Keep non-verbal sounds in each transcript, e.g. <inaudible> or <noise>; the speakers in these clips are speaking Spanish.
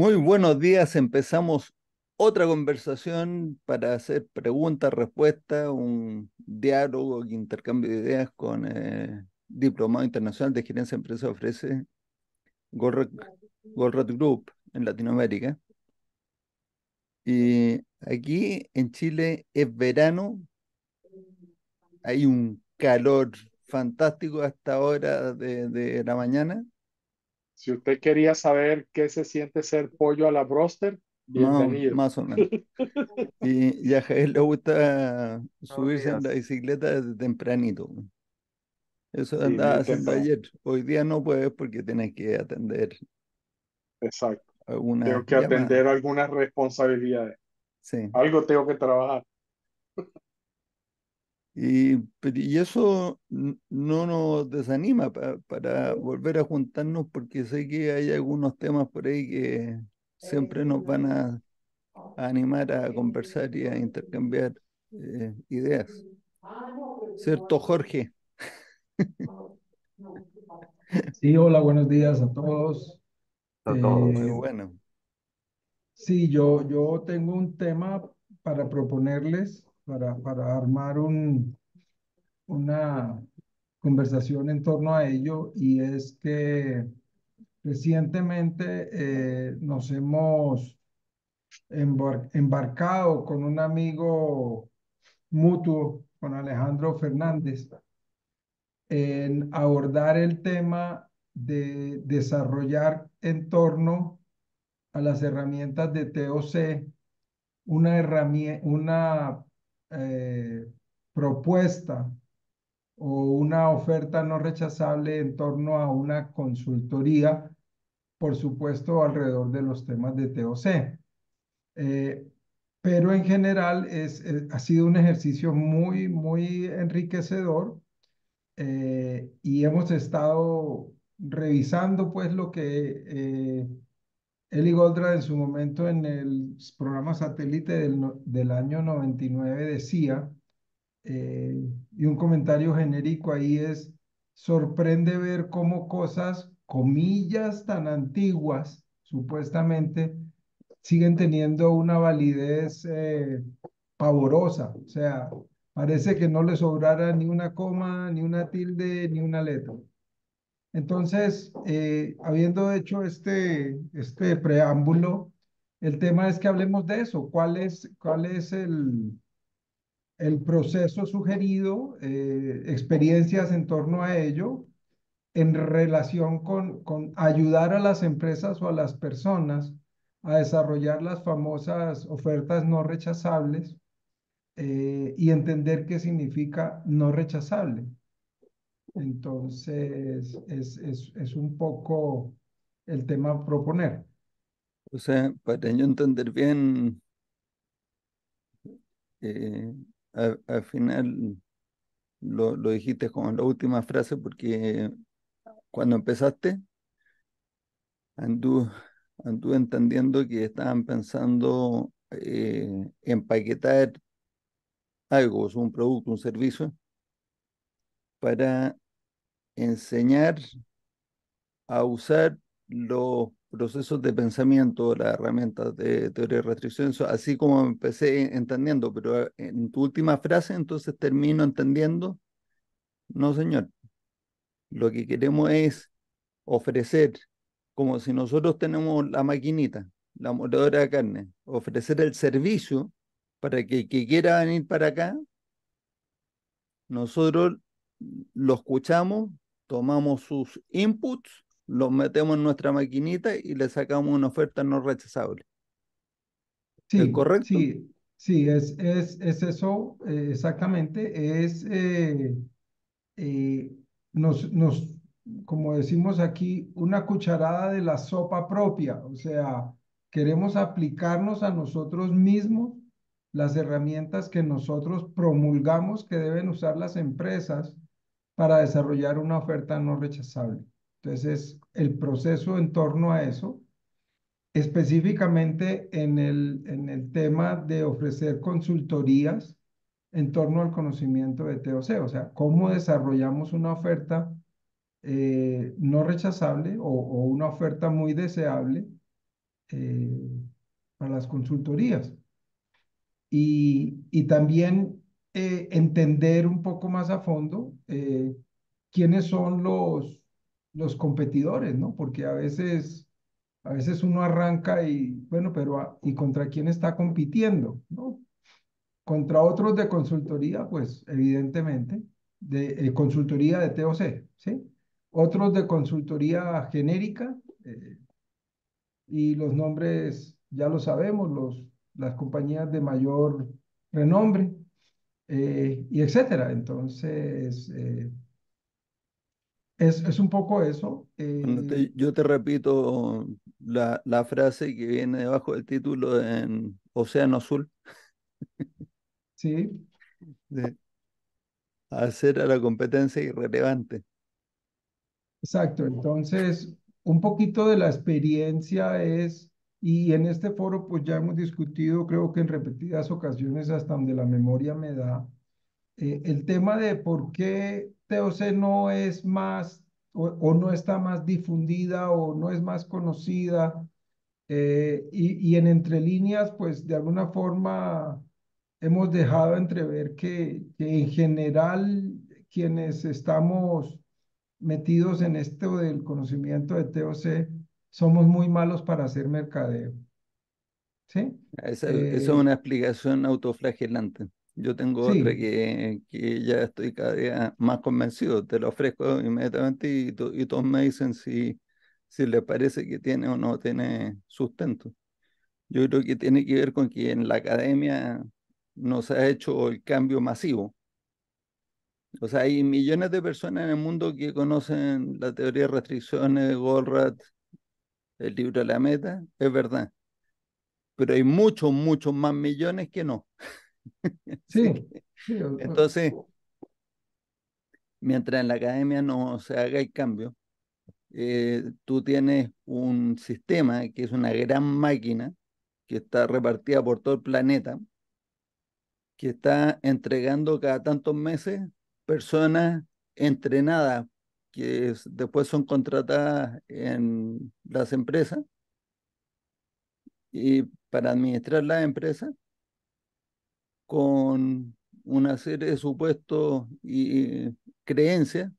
Muy buenos días. Empezamos otra conversación para hacer preguntas, respuestas, un diálogo, intercambio de ideas con el Diplomado Internacional de Gerencia de Empresas ofrece Goldratt Group en Latinoamérica. Y aquí en Chile es verano, hay un calor fantástico hasta ahora de la mañana. Si usted quería saber qué se siente ser pollo a la broster, bienvenido. Más, o menos. <laughs> y, a Javier le gusta subirse en la bicicleta desde tempranito. Eso andaba haciendo ayer. Hoy día no puedes porque tienes que atender. Exacto. Tengo que atender algunas responsabilidades. Sí. Algo tengo que trabajar. Y, y eso no nos desanima para volver a juntarnos porque sé que hay algunos temas por ahí que siempre nos van a, animar a conversar y a intercambiar eh, ideas. ¿Cierto, Jorge? <laughs> Sí, hola, buenos días a todos. Muy eh, bueno. Sí, yo, yo tengo un tema para proponerles para, armar un, una conversación en torno a ello y es que recientemente eh, nos hemos embarcado con un amigo mutuo, con Alejandro Fernández, en abordar el tema de desarrollar en torno a las herramientas de TOC una herramienta, una eh, propuesta o una oferta no rechazable en torno a una consultoría, por supuesto, alrededor de los temas de TOC. Eh, pero en general es, ha sido un ejercicio muy, muy enriquecedor eh, y hemos estado revisando pues lo que Eli Goldra en su momento en el programa satélite del, año 99 decía, eh, y un comentario genérico ahí es, sorprende ver cómo cosas, comillas tan antiguas, supuestamente, siguen teniendo una validez eh, pavorosa. O sea, parece que no le sobrara ni una coma, ni una tilde, ni una letra. Entonces, eh, habiendo hecho este, este preámbulo, el tema es que hablemos de eso. ¿Cuál es, cuál es el, el proceso sugerido, eh, experiencias en torno a ello, en relación con, con ayudar a las empresas o a las personas a desarrollar las famosas ofertas no rechazables eh, y entender qué significa no rechazable? Entonces, es, es, es un poco el tema proponer. O sea, para yo entender bien, eh, al, final lo, lo, dijiste como la última frase porque cuando empezaste, anduve, anduve entendiendo que estaban pensando eh, empaquetar algo, un producto, un servicio, para enseñar a usar los procesos de pensamiento, las herramientas de teoría de restricción, así como empecé entendiendo, pero en tu última frase entonces termino entendiendo, no señor, lo que queremos es ofrecer, como si nosotros tenemos la maquinita, la moledora de carne, ofrecer el servicio para que que quiera venir para acá, nosotros lo escuchamos, tomamos sus inputs, los metemos en nuestra maquinita y le sacamos una oferta no rechazable. Sí, ¿Es correcto? Sí, sí, es, es, es eso eh, exactamente. Es, eh, eh, nos, nos, como decimos aquí, una cucharada de la sopa propia. O sea, queremos aplicarnos a nosotros mismos las herramientas que nosotros promulgamos que deben usar las empresas para desarrollar una oferta no rechazable. Entonces, el proceso en torno a eso, específicamente en el, en el tema de ofrecer consultorías en torno al conocimiento de TOC, o sea, cómo desarrollamos una oferta eh, no rechazable o, una oferta muy deseable para las consultorías. Y, y también entender un poco más a fondo quiénes son los, los competidores, ¿no? Porque a veces, a veces uno arranca y, bueno, pero ¿y contra quién está compitiendo, ¿no? Contra otros de consultoría, pues evidentemente, de eh, consultoría de TOC, ¿sí? Otros de consultoría genérica, eh, y los nombres ya lo sabemos, los, las compañías de mayor renombre, eh, y etcétera. Entonces, es, un poco eso. Eh, yo te repito la, la, frase que viene debajo del título en Océano Azul. Sí. <laughs> De hacer a la competencia irrelevante. Exacto. Entonces, un poquito de la experiencia es, y en este foro pues ya hemos discutido, creo que en repetidas ocasiones, hasta donde la memoria me da, eh, el tema de por qué TOC no es más o, no está más difundida o no es más conocida. Eh, y, en entre líneas, pues de alguna forma hemos dejado entrever que, que en general quienes estamos metidos en esto del conocimiento de TOC somos muy malos para hacer mercadeo. ¿Sí? Esa, es eh, una explicación autoflagelante. Yo tengo otra que, que, ya estoy cada día más convencido, te lo ofrezco inmediatamente y, y todos me dicen si, si les parece que tiene o no tiene sustento. Yo creo que tiene que ver con que en la academia no se ha hecho el cambio masivo. O sea, hay millones de personas en el mundo que conocen la teoría de restricciones, Goldratt, el libro de la meta, es verdad. Pero hay muchos, muchos más millones que no. <laughs> Sí. Entonces, mientras en la academia no se haga el cambio, eh, tú tienes un sistema que es una gran máquina que está repartida por todo el planeta, que está entregando cada tantos meses personas entrenadas que después son contratadas en las empresas y para administrar las empresas con una serie de supuestos y creencias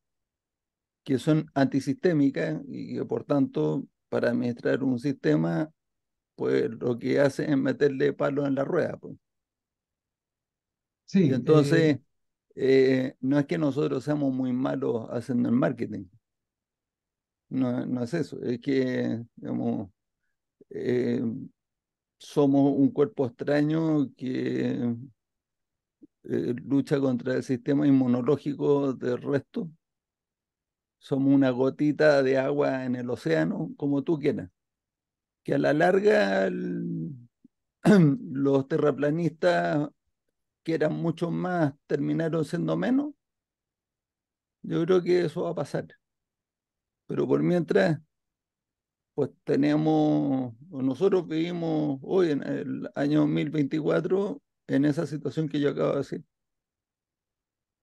que son antisistémicas y que por tanto para administrar un sistema pues lo que hace es meterle palos en la rueda. Pues. Sí, entonces eh, eh, no es que nosotros seamos muy malos haciendo el marketing. No, no es eso, es que eh, somos un cuerpo extraño que eh, lucha contra el sistema inmunológico del resto. Somos una gotita de agua en el océano, como tú quieras. Que a la larga <clears throat> los terraplanistas, que eran mucho más, terminaron siendo menos. Yo creo que eso va a pasar. Pero por mientras, pues tenemos, nosotros vivimos hoy en el año 2024 en esa situación que yo acabo de decir.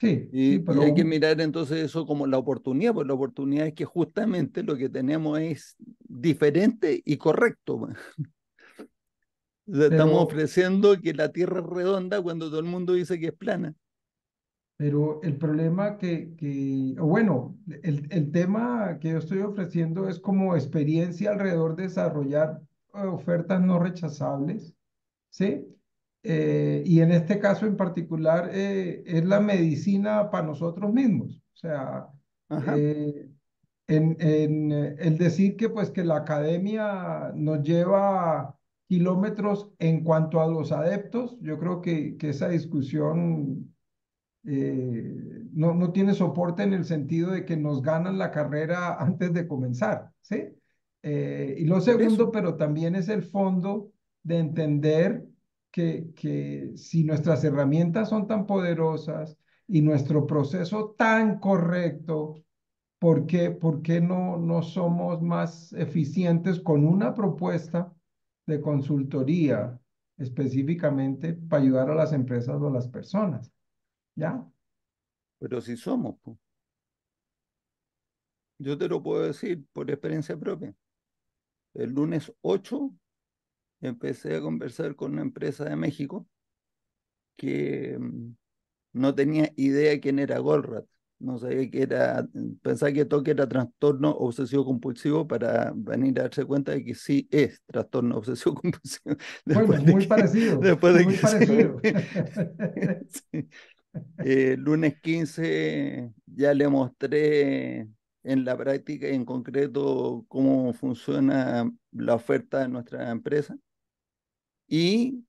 Sí, y, pero... hay que mirar entonces eso como la oportunidad, porque la oportunidad es que justamente lo que tenemos es diferente y correcto. Estamos ofreciendo que la Tierra es redonda cuando todo el mundo dice que es plana. Pero el problema que, que bueno, el, el tema que yo estoy ofreciendo es como experiencia alrededor de desarrollar eh, ofertas no rechazables, ¿sí? Eh, y en este caso en particular eh, es la medicina para nosotros mismos. O sea, eh, en, en, el decir que pues que la academia nos lleva kilómetros en cuanto a los adeptos, yo creo que, que esa discusión no, no tiene soporte en el sentido de que nos ganan la carrera <laughs> antes de comenzar, ¿sí? y lo segundo, pero también es el fondo de entender que, que si nuestras herramientas son tan poderosas y nuestro proceso tan correcto, ¿por qué, por qué no, no somos más eficientes con una propuesta de consultoría específicamente para ayudar a las empresas o a las personas? ¿Ya? Pero si somos, yo te lo puedo decir por experiencia propia. El lunes 8 empecé a conversar con una empresa de México que mm, no tenía idea quién era Goldratt. No sabía que era, pensaba que todo era trastorno obsesivo compulsivo para venir a darse cuenta de que sí es trastorno obsesivo <laughs> compulsivo. Bueno, muy parecido. Después de muy que parecido. <laughs> <laughs> Eh, lunes 15 ya le mostré en la práctica y en concreto cómo funciona la oferta de nuestra empresa y,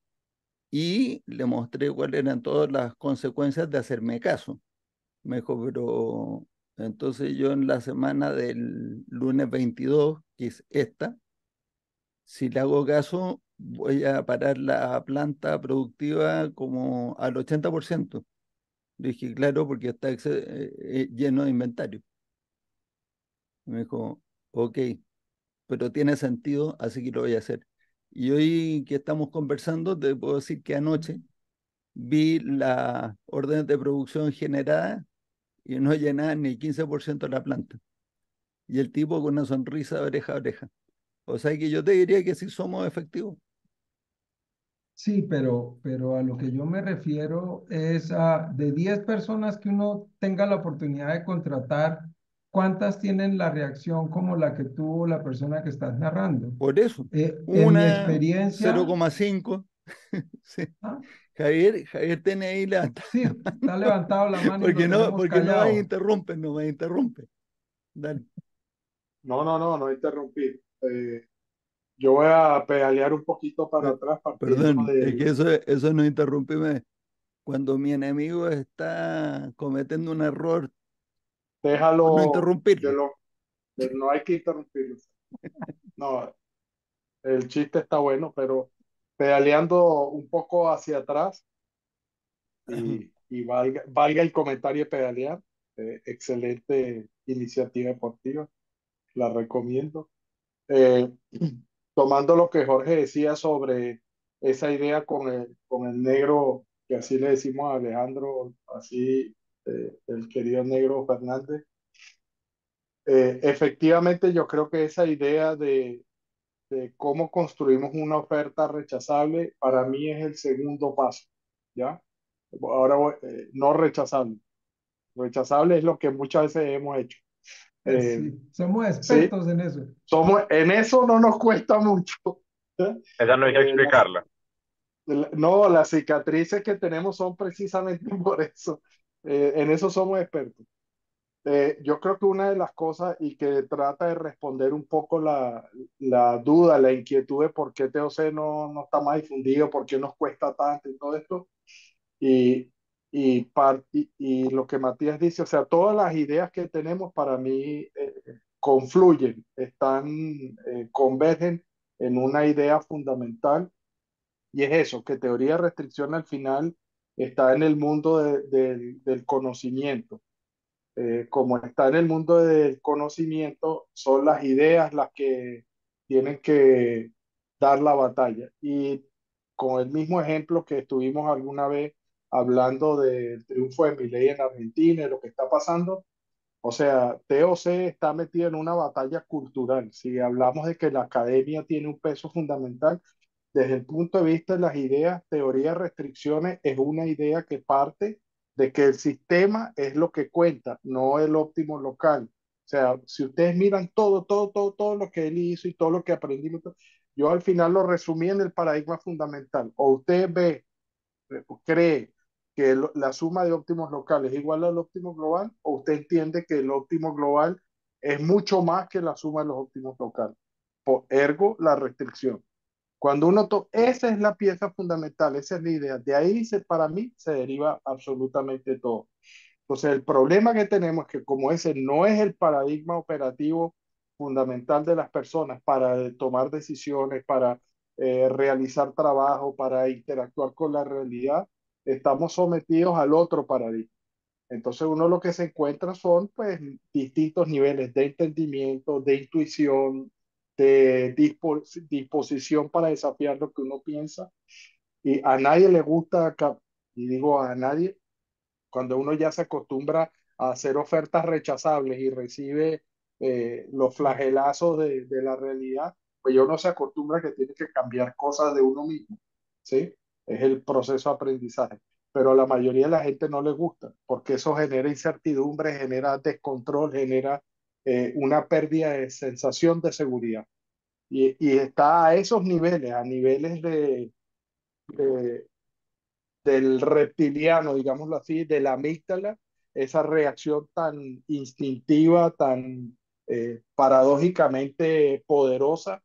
y le mostré cuáles eran todas las consecuencias de hacerme caso. Me dijo, pero entonces yo en la semana del lunes 22, que es esta, si le hago caso, voy a parar la planta productiva como al 80%. dije, claro, porque está eh, eh, lleno de inventario. Me dijo, ok, pero tiene sentido, así que lo voy a hacer. Y hoy que estamos conversando, te puedo decir que anoche vi las órdenes de producción generadas y no llenaban ni el 15% de la planta. Y el tipo con una sonrisa de oreja a oreja. O sea que yo te diría que sí somos efectivos. Sí, pero, pero a lo que yo me refiero es a de 10 personas que uno tenga la oportunidad de contratar, ¿cuántas tienen la reacción como la que tuvo la persona que estás narrando? Por eso. Eh, una experiencia. 0,5. <laughs> sí. ¿Ah? Javier, Javier tiene ahí la... Sí, está levantado la mano. porque no, porque no me interrumpe, no me interrumpe. Dale. No, no, no, no interrumpir. Eh, yo voy a pedalear un poquito para atrás. Perdón, es que eso, eso no interrumpime. Cuando mi enemigo está cometiendo un error, déjalo. No interrumpirlo. no hay que interrumpirlo. No, el chiste está bueno, pero pedaleando un poco hacia atrás y, y valga, valga, el comentario de pedalear. Eh, excelente iniciativa deportiva, la recomiendo. Eh, <clears throat> tomando lo que Jorge decía sobre esa idea con el, con el negro, que así le decimos a Alejandro, así eh, el querido negro Fernández. Eh, efectivamente, yo creo que esa idea de, de cómo construimos una oferta rechazable, para mí es el segundo paso, ¿ya? Ahora, eh, no rechazable. Rechazable es lo que muchas veces hemos hecho. Eh, somos expertos en eso. Somos, en eso no nos cuesta mucho. Esa no hay que eh, explicarla. no, las cicatrices que tenemos son precisamente <laughs> por eso. Eh, en eso somos expertos. Yo creo que una de las cosas y que trata de responder un poco la, la duda, la inquietud de por qué TOC no, no está más difundido, por qué nos cuesta tanto y todo esto. Y y, y, lo que Matías dice, o sea, todas las ideas que tenemos para mí eh, confluyen, están, eh, convergen en una idea fundamental y es eso, que teoría de restricción al final está en el mundo del conocimiento. Eh, como está en el mundo del conocimiento, son las ideas las que tienen que dar la batalla. Y con el mismo ejemplo que estuvimos alguna vez hablando del triunfo de Milei en Argentina y lo que está pasando. O sea, TOC está metido en una batalla cultural. Si hablamos de que la academia tiene un peso fundamental, desde el punto de vista de las ideas, teoría restricciones es una idea que parte de que el sistema es lo que cuenta, no el óptimo local. O sea, si ustedes miran todo, todo, todo, todo lo que él hizo y todo lo que aprendimos, yo al final lo resumí en el paradigma fundamental. O usted ve, cree que la suma de óptimos locales es igual al óptimo global o usted entiende que el óptimo global es mucho más que la suma de los óptimos locales. Por ergo, la restricción. Cuando uno to esa es la pieza fundamental, esa es la idea. De ahí se, para mí se deriva absolutamente todo. Entonces, el problema que tenemos es que como ese no es el paradigma operativo fundamental de las personas para tomar decisiones, para eh, realizar trabajo, para interactuar con la realidad, estamos sometidos al otro paradigma. Entonces uno lo que se encuentra son pues distintos niveles de entendimiento, de intuición, de disposición para desafiar lo que uno piensa. Y a nadie le gusta, y digo a nadie, cuando uno ya se acostumbra a hacer ofertas rechazables y recibe eh, los flagelazos de, de, la realidad, pues yo no se acostumbra que tiene que cambiar cosas de uno mismo, ¿sí? Es el proceso de aprendizaje. Pero a la mayoría de la gente no le gusta, porque eso genera incertidumbre, genera descontrol, genera eh, una pérdida de sensación de seguridad. Y, está a esos niveles, a niveles de, de, del reptiliano, digámoslo así, de la amígdala, esa reacción tan instintiva, tan eh, paradójicamente poderosa,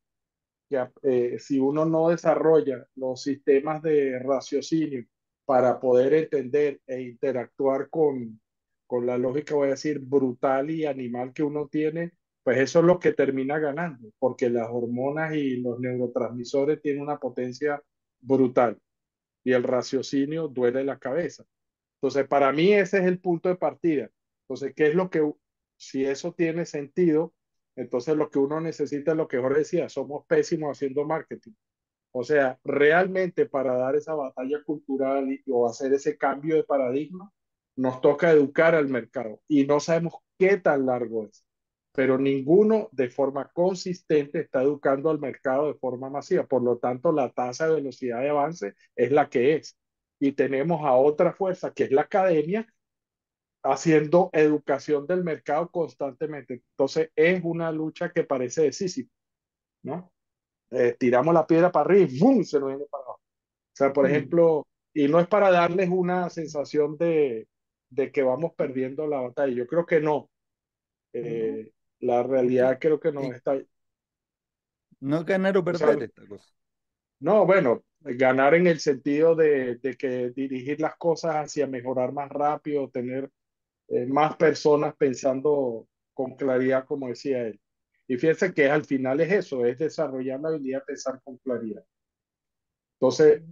que eh, si uno no desarrolla los sistemas de raciocinio para poder entender e interactuar con, con la lógica, voy a decir, brutal y animal que uno tiene, pues eso es lo que termina ganando, porque las hormonas y los neurotransmisores tienen una potencia brutal y el raciocinio duele la cabeza. Entonces, para mí ese es el punto de partida. Entonces, ¿qué es lo que, si eso tiene sentido, entonces lo que uno necesita es lo que Jorge decía, somos pésimos haciendo marketing. O sea, realmente para dar esa batalla cultural y, o hacer ese cambio de paradigma, nos toca educar al mercado y no sabemos qué tan largo es pero ninguno de forma consistente está educando al mercado de forma masiva. Por lo tanto, la tasa de velocidad de avance es la que es. Y tenemos a otra fuerza, que es la academia, haciendo educación del mercado constantemente. Entonces, es una lucha que parece decisiva, ¿no? Eh, tiramos la piedra para arriba y ¡bum! se nos viene para abajo. O sea, por mm. ejemplo, y no es para darles una sensación de, de que vamos perdiendo la batalla. Yo creo que no. Eh, la realidad creo que no está. No ganar o perder esta cosa. No, bueno, ganar en el sentido de, de, que dirigir las cosas hacia mejorar más rápido, tener eh, más personas pensando con claridad, como decía él. Y fíjense que al final es eso, es desarrollar la habilidad de pensar con claridad. Entonces,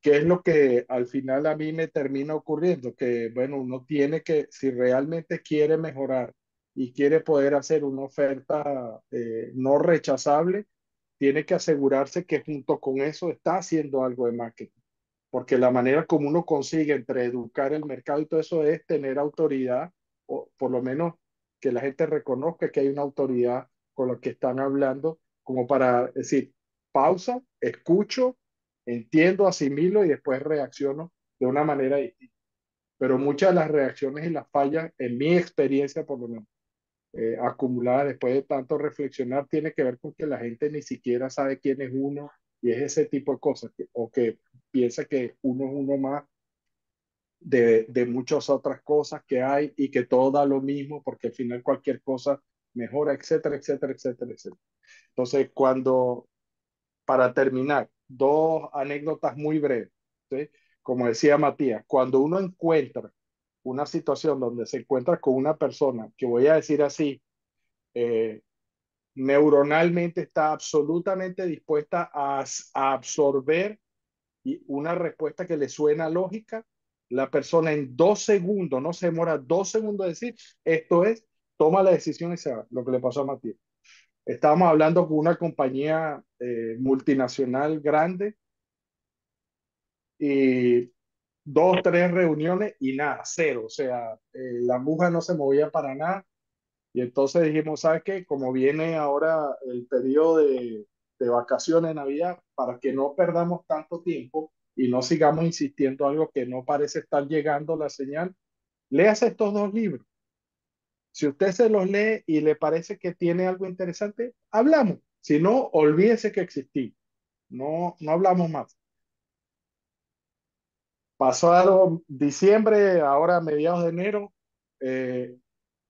¿qué es lo que al final a mí me termina ocurriendo? Que, bueno, uno tiene que, si realmente quiere mejorar y quiere poder hacer una oferta eh, no rechazable, tiene que asegurarse que junto con eso está haciendo algo de marketing. Porque la manera como uno consigue entre educar el mercado y todo eso es tener autoridad, o por lo menos que la gente reconozca que hay una autoridad con la que están hablando, como para decir, pausa, escucho, entiendo, asimilo y después reacciono de una manera distinta. Pero muchas de las reacciones y las fallas, en mi experiencia por lo menos, eh, acumulada después de tanto reflexionar tiene que ver con que la gente ni siquiera sabe quién es uno y es ese tipo de cosas, o que piensa que uno es uno más de, de muchas otras cosas que hay y que todo da lo mismo porque al final cualquier cosa mejora, etcétera, etcétera, etcétera, etcétera. Entonces, cuando, para terminar, dos anécdotas muy breves, ¿sí? como decía Matías, cuando uno encuentra una situación donde se encuentra con una persona que voy a decir así, eh, neuronalmente está absolutamente dispuesta a, a absorber una respuesta que le suena lógica, la persona en dos segundos, no se demora dos segundos de decir, esto es, toma la decisión y se va, lo que le pasó a Matías. Estábamos hablando con una compañía eh, multinacional grande y dos, tres reuniones y nada, cero. O sea, eh, la muja no se movía para nada. Y entonces dijimos, ¿sabes qué? Como viene ahora el periodo de, de vacaciones de Navidad, para que no perdamos tanto tiempo y no sigamos insistiendo algo que no parece estar llegando la señal, léase estos dos libros. Si usted se los lee y le parece que tiene algo interesante, hablamos. Si no, olvídese que existí. No, no hablamos más. Pasado diciembre, ahora mediados de enero, eh,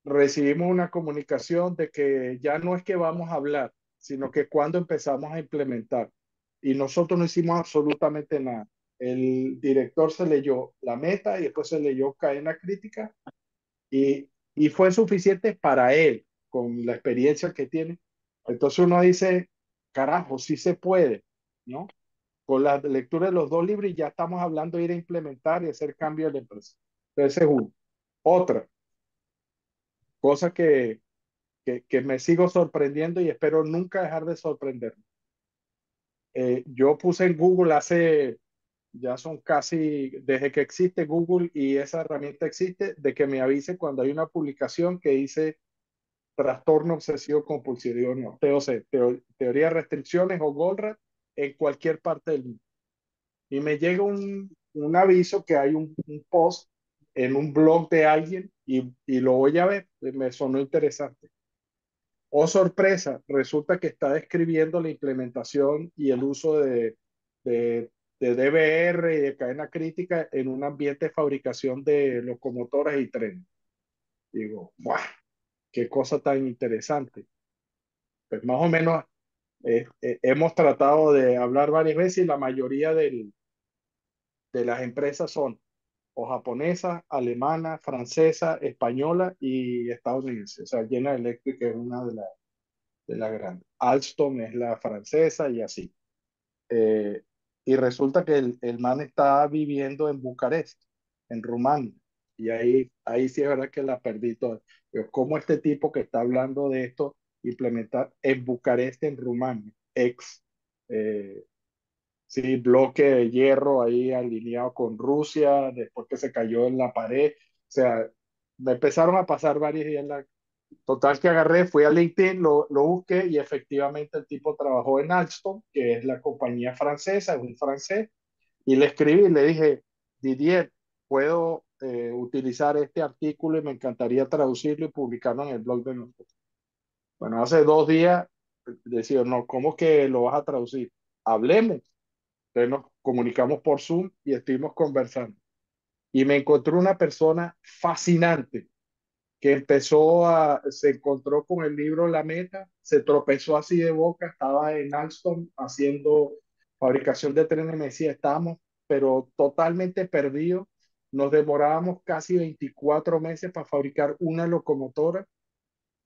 recibimos una comunicación de que ya no es que vamos a hablar, sino que cuando empezamos a implementar. Y nosotros no hicimos absolutamente nada. El director se leyó la meta y después se leyó cadena crítica y, y fue suficiente para él, con la experiencia que tiene. Entonces uno dice, carajo, sí se puede, ¿no? con la lectura de los dos libros ya estamos hablando de ir a implementar y hacer cambios en la empresa. Entonces, es uno. Otra cosa que, que, que, me sigo sorprendiendo y espero nunca dejar de sorprenderme. Eh, yo puse en Google hace, ya son casi, desde que existe Google y esa herramienta existe, de que me avise cuando hay una publicación que dice trastorno obsesivo compulsivo, no, TOC, teoría de restricciones o GOLRAD en cualquier parte del mundo. Y me llega un, un aviso que hay un, post en un blog de alguien y, y lo voy a ver, me sonó interesante. Oh, sorpresa, resulta que está describiendo la implementación y el uso de, de DVR y de cadena crítica en un ambiente de fabricación de locomotoras y trenes. Digo, ¡guau! qué cosa tan interesante. Pues más o menos eh, eh, hemos tratado de hablar varias veces y la mayoría del, de las empresas son o japonesa, alemana, francesa, española y estadounidense. O sea, General Electric es una de las de la grandes. Alstom es la francesa y así. Eh, y resulta que el, el man está viviendo en Bucarest, en Rumania. Y ahí, ahí sí es verdad que la perdí todo. Pero ¿cómo este tipo que está hablando de esto implementar en Bucarest, en Rumania, ex, eh, sí, bloque de hierro ahí alineado con Rusia, después que se cayó en la pared? O sea, me empezaron a pasar varios días en la... Total que agarré, fui a LinkedIn, lo, busqué y efectivamente el tipo trabajó en Alstom, que es la compañía francesa, es un francés, y le escribí y le dije, Didier, puedo eh, utilizar este artículo y me encantaría traducirlo y publicarlo en el blog de nosotros. Bueno, hace dos días decía, no, ¿cómo que lo vas a traducir? Hablemos. Entonces nos comunicamos por Zoom y estuvimos conversando. Y me encontré una persona fascinante que empezó a, se encontró con el libro La Meta, se tropezó así de boca, estaba en Alstom haciendo fabricación de trenes, me decía, estamos, pero totalmente perdidos nos demorábamos casi 24 meses para fabricar una locomotora.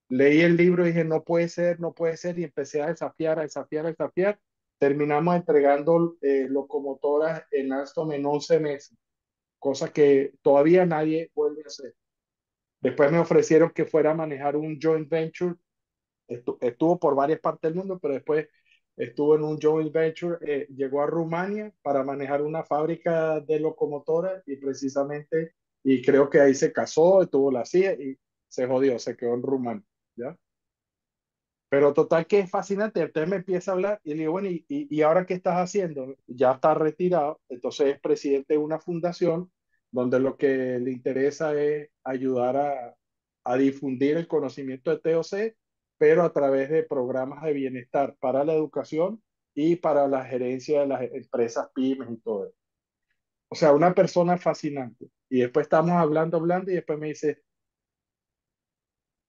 Leí el libro y dije, no puede ser, no puede ser, y empecé a desafiar, a desafiar, a desafiar. Terminamos entregando eh, locomotoras en Alstom en 11 meses, cosa que todavía nadie vuelve a hacer. Después me ofrecieron que fuera a manejar un joint venture. Estuvo por varias partes del mundo, pero después estuvo en un joint venture, eh, llegó a Rumania para manejar una fábrica de locomotoras y precisamente, y creo que ahí se casó, estuvo la CIA y se jodió, se quedó en Rumania, ¿ya? Pero total que es fascinante, entonces me empieza a hablar y le digo, bueno, ¿y, y, y ahora qué estás haciendo? Ya está retirado, entonces es presidente de una fundación donde lo que le interesa es ayudar a, a difundir el conocimiento de TOC pero a través de programas de bienestar para la educación y para la gerencia de las empresas pymes y todo eso. O sea, una persona fascinante. Y después estamos hablando, hablando, y después me dice,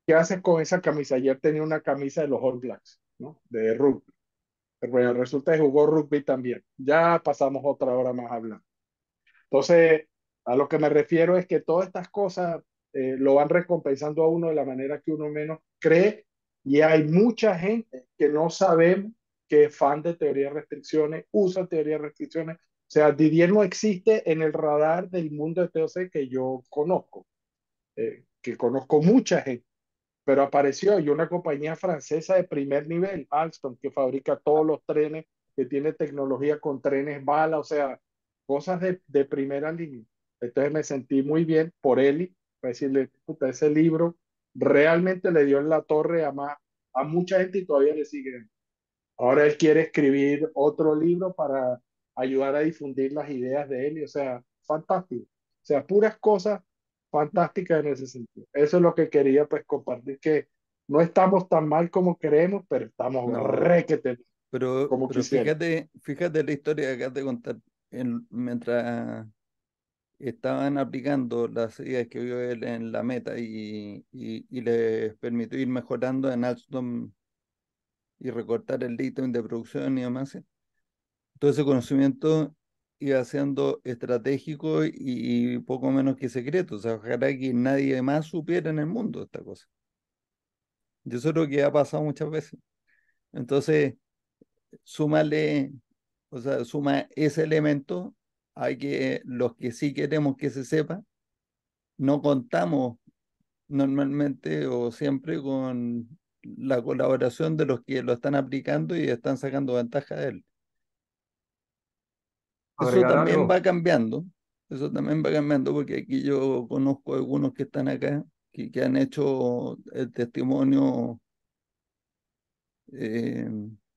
¿qué haces con esa camisa? Ayer tenía una camisa de los All Blacks, ¿no? De rugby. Pero bueno, resulta que jugó rugby también. Ya pasamos otra hora más hablando. Entonces, a lo que me refiero es que todas estas cosas eh, lo van recompensando a uno de la manera que uno menos cree y hay mucha gente que no sabemos que es fan de teoría de restricciones, usa teoría de restricciones. O sea, Didier no existe en el radar del mundo de TOC que yo conozco, eh, que conozco mucha gente, pero apareció y una compañía francesa de primer nivel, Alstom, que fabrica todos los trenes, que tiene tecnología con trenes bala, o sea, cosas de, de primera línea. Entonces me sentí muy bien por él, para decirle, puta, ese libro realmente le dio en la torre a, más, a mucha gente y todavía le sigue. Ahora él quiere escribir otro libro para ayudar a difundir las ideas de él, y, o sea, fantástico. O sea, puras cosas fantásticas en ese sentido. Eso es lo que quería pues compartir, que no estamos tan mal como creemos, pero estamos No. re que te... Pero, como pero fíjate, fíjate la historia que acabas de contar. En- mientras estaban aplicando las ideas que vio él en la meta y, y, les permitió ir mejorando en Alstom y recortar el time de producción y demás, todo ese conocimiento iba siendo estratégico y, poco menos que secreto. O sea, ojalá que nadie más supiera en el mundo esta cosa. Yo eso es lo que ha pasado muchas veces. Entonces, súmale, o sea, suma ese elemento, hay que los que sí queremos que se sepa, no contamos normalmente o siempre con la colaboración de los que lo están aplicando y están sacando ventaja de él. Eso también algo. va cambiando, eso también va cambiando porque aquí yo conozco algunos que están acá que, que han hecho el testimonio eh,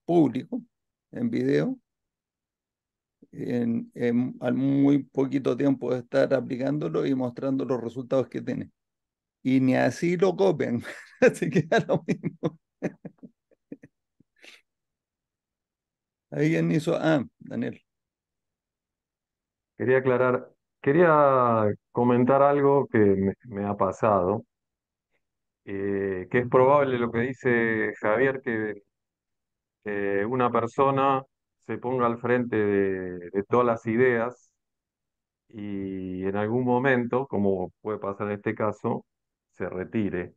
público en video, en, al muy poquito tiempo de estar aplicándolo y mostrando los resultados que tiene. Y ni así lo copian, <laughs> así que lo mismo. <laughs> ¿Alguien hizo? Ah, Daniel. Quería aclarar, quería comentar algo que me, ha pasado, eh, que es probable lo que dice Javier, que una persona se ponga al frente de, de todas las ideas y en algún momento, como puede pasar en este caso, se retire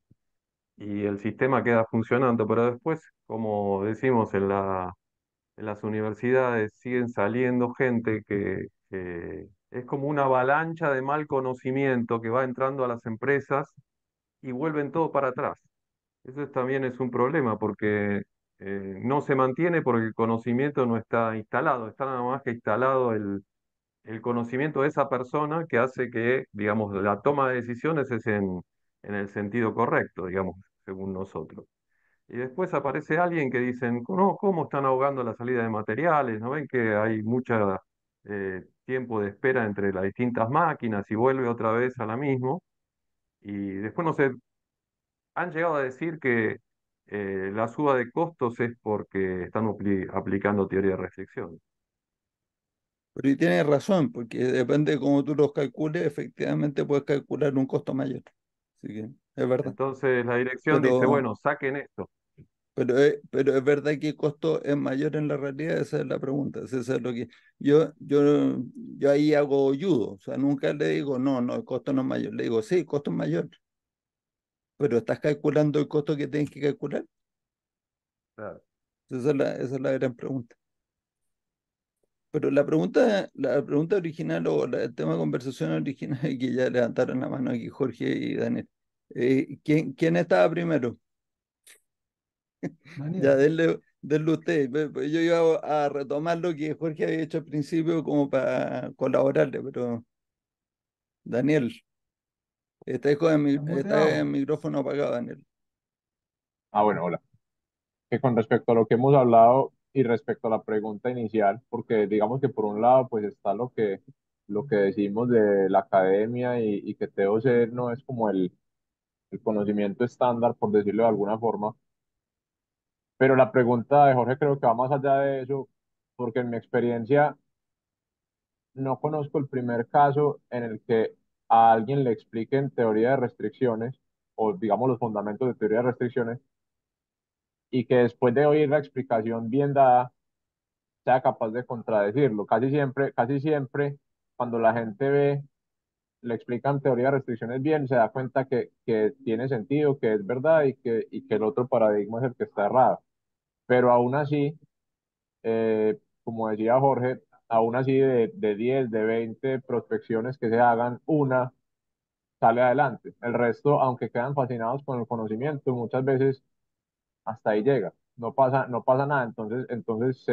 y el sistema queda funcionando, pero después, como decimos en la, en las universidades, siguen saliendo gente que, que es como una avalancha de mal conocimiento que va entrando a las empresas y vuelven todo para atrás. Eso es- también es un problema porque eh, no se mantiene porque el conocimiento no está instalado, está nada más que instalado el, el conocimiento de esa persona que hace que, digamos, la toma de decisiones es en, en el sentido correcto, digamos, según nosotros. Y después aparece alguien que dicen, no, ¿cómo están ahogando la salida de materiales? ¿No ven que hay mucho tiempo de espera entre las distintas máquinas y vuelve otra vez a la misma? Y después no sé, han llegado a decir que eh, la suba de costos es porque están apli- aplicando teoría de restricción. Pero y tienes razón, porque depende de cómo tú los calcules, efectivamente puedes calcular un costo mayor. Así que es verdad. Entonces la dirección dice, bueno, saquen esto. pero, es, pero es verdad que el costo es mayor en la realidad, esa es la pregunta. Eso es lo que yo, yo, yo ahí hago judo, o sea, nunca le digo, no, no, el costo no es mayor. Le digo, sí, el costo es mayor, pero estás calculando el costo que tienes que calcular. Claro. Esa es la, esa es la gran pregunta. Pero la pregunta, la pregunta original o la- el tema de conversación original <laughs> que ya levantaron la mano aquí Jorge y Daniel. eh, ¿quién, quién estaba primero? <laughs> Ya, denle, denle usted. Yo iba a retomar lo que Jorge había hecho al principio como para colaborarle, pero Daniel, está con el, mi- está el micrófono apagado, Daniel. Ah, bueno, hola. Que con respecto a lo que hemos hablado y respecto a la pregunta inicial, porque digamos que por un lado pues está lo que, lo que decimos de la academia y, y que TOC no es como el, el conocimiento estándar, por decirlo de alguna forma, pero la pregunta de Jorge creo que va más allá de eso, porque en mi experiencia no conozco el primer caso en el que a alguien le expliquen teoría de restricciones o digamos los fundamentos de teoría de restricciones y que después de oír la explicación bien dada sea capaz de contradecirlo. Casi siempre, casi siempre, cuando la gente ve, le explican teoría de restricciones bien, se da cuenta que, que tiene sentido, que es verdad y que, y que el otro paradigma es el que está errado. Pero aún así, eh, como decía Jorge, aún así de, de 10, de 20 prospecciones que se hagan, una sale adelante. El resto, aunque quedan fascinados con el conocimiento, muchas veces hasta ahí llega, no pasa, no pasa nada, entonces, entonces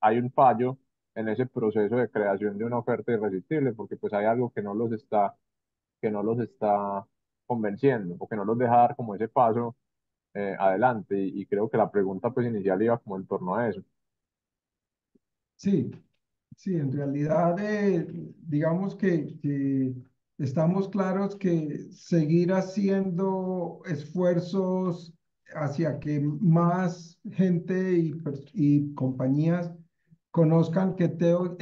hay un fallo en ese proceso de creación de una oferta irresistible, porque pues hay algo que no los está, que no los está convenciendo, o no los deja dar como ese paso eh, adelante, y, y creo que la pregunta pues inicial iba como en torno a eso. Sí, sí, en realidad, eh, digamos que, estamos claros que seguir haciendo esfuerzos hacia que más gente y, y compañías conozcan que TOC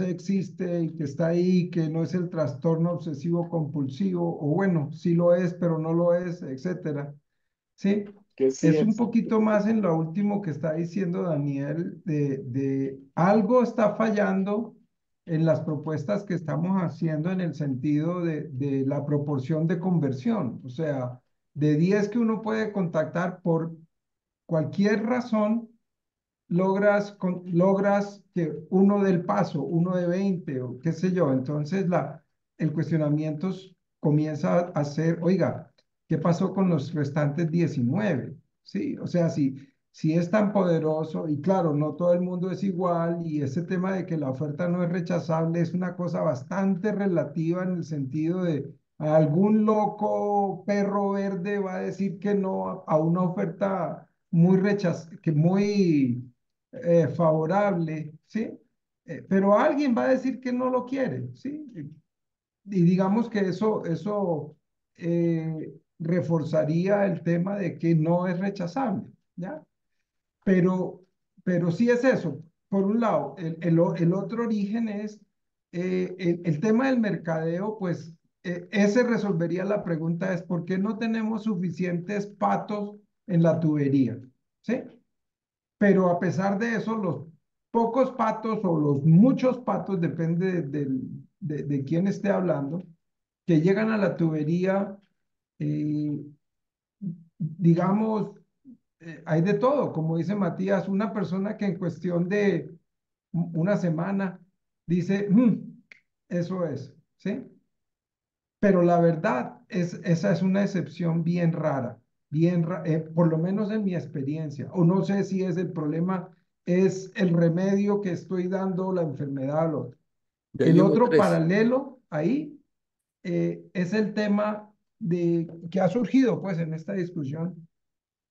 existe y que está ahí, que no es el trastorno obsesivo compulsivo, o bueno, sí lo es, pero no lo es, etcétera. Sí, Que sí es un poquito más en lo último que está diciendo Daniel, de, de algo está fallando en las propuestas que estamos haciendo en el sentido de, de la proporción de conversión. O sea, de 10 que uno puede contactar por cualquier razón, logras, con, logras que uno del paso, uno de 20 o qué sé yo. Entonces la, el cuestionamiento comienza a ser, oiga, ¿qué pasó con los restantes 19? Sí, o sea, si, si es tan poderoso y claro, no todo el mundo es igual y ese tema de que la oferta no es rechazable es una cosa bastante relativa en el sentido de Algún loco perro verde va a decir que no a, una oferta muy rechaz que muy eh, favorable, ¿sí? Eh, pero alguien va a decir que no lo quiere, ¿sí? Y digamos que eso, eso eh, reforzaría el tema de que no es rechazable, ¿ya? Pero, pero sí es eso. Por un lado, el, el, otro origen es eh, el, tema del mercadeo, pues eh, ese resolvería la pregunta es ¿por qué no tenemos suficientes patos en la tubería? ¿Sí? Pero a pesar de eso, los pocos patos o los muchos patos, depende de, de, de, de quién esté hablando, que llegan a la tubería, eh, digamos, eh, hay de todo, como dice Matías, una persona que en cuestión de una semana dice, mmm, eso es, ¿sí? Pero la verdad, es, esa es una excepción bien rara, bien eh, por lo menos en mi experiencia, o no sé si es el problema, es el remedio que estoy dando la enfermedad al otro. El otro tres. paralelo ahí eh, es el tema de, que ha surgido pues en esta discusión,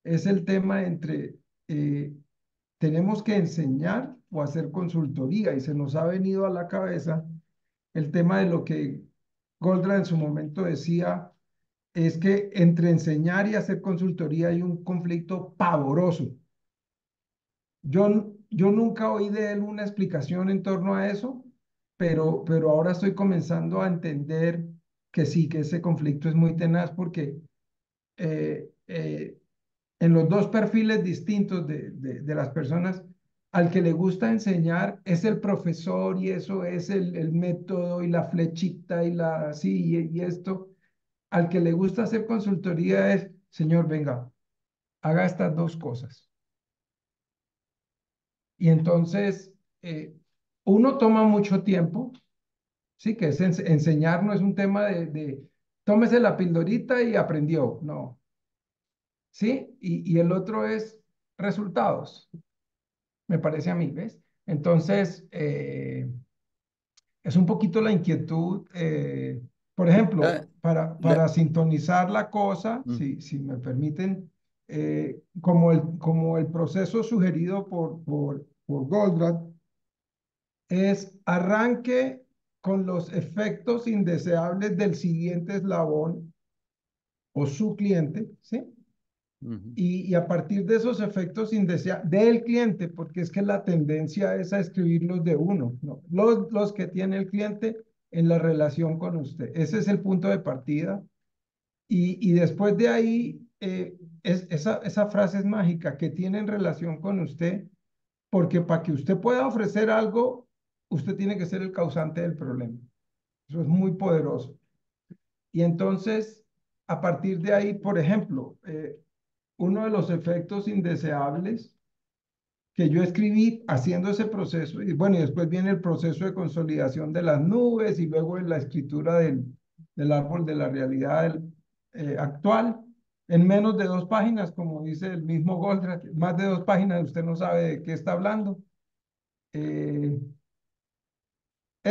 es el tema entre eh, tenemos que enseñar o hacer consultoría y se nos ha venido a la cabeza el tema de lo que Goldra en su momento decía, es que entre enseñar y hacer consultoría hay un conflicto pavoroso. Yo, yo nunca oí de él una explicación en torno a eso, pero, pero ahora estoy comenzando a entender que sí, que ese conflicto es muy tenaz porque eh, eh, en los dos perfiles distintos de, de, las personas, al que le gusta enseñar es el profesor y eso es el, el método y la flechita y la así y, y, esto. Al que le gusta hacer consultoría es, señor, venga, haga estas dos cosas. Y entonces, eh, uno toma mucho tiempo, sí, que es ens enseñar no es un tema de, de tómese la pildorita y aprendió, no. ¿Sí? Y, y el otro es resultados me parece a mí, ¿ves? Entonces, eh, es un poquito la inquietud, eh, por ejemplo, ah, para, para sintonizar la cosa, mm. si, si me permiten, eh, como, el, como el proceso sugerido por, por, por Goldratt, es arranque con los efectos indeseables del siguiente eslabón o su cliente, ¿sí? Uh -huh. y, y, a partir de esos efectos indeseables del cliente, porque es que la tendencia es a escribirlos de uno, ¿no? los, los que tiene el cliente en la relación con usted. Ese es el punto de partida. Y, y después de ahí, eh, es, esa, esa frase es mágica, que tiene en relación con usted, porque para que usted pueda ofrecer algo, usted tiene que ser el causante del problema. Eso es muy poderoso. Y entonces, a partir de ahí, por ejemplo, eh, uno de los efectos indeseables que yo escribí haciendo ese proceso, y bueno, y después viene el proceso de consolidación de las nubes y luego la escritura del, del árbol de la realidad eh, actual, en menos de dos páginas, como dice el mismo Goldratt, más de dos páginas, usted no sabe de qué está hablando. Eh,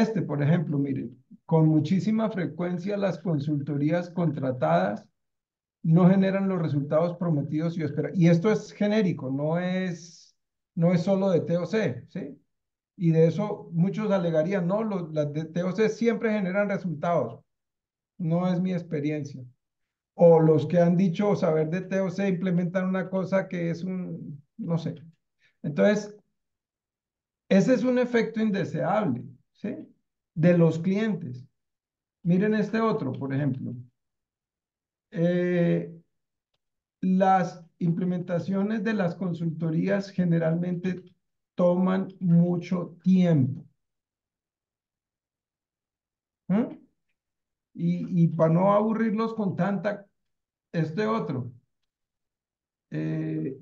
este, por ejemplo, mire, con muchísima frecuencia las consultorías contratadas no generan los resultados prometidos y espera. Y esto es genérico, no es, no es solo de TOC, ¿sí? Y de eso muchos alegarían, no, los, las de TOC siempre generan resultados. No es mi experiencia. O los que han dicho saber de TOC implementan una cosa que es un, no sé. Entonces, ese es un efecto indeseable, ¿sí? De los clientes. Miren este otro, por ejemplo. Eh, las implementaciones de las consultorías generalmente toman mucho tiempo. ¿Mm? Y, y para no aburrirlos con tanta, este otro. Eh,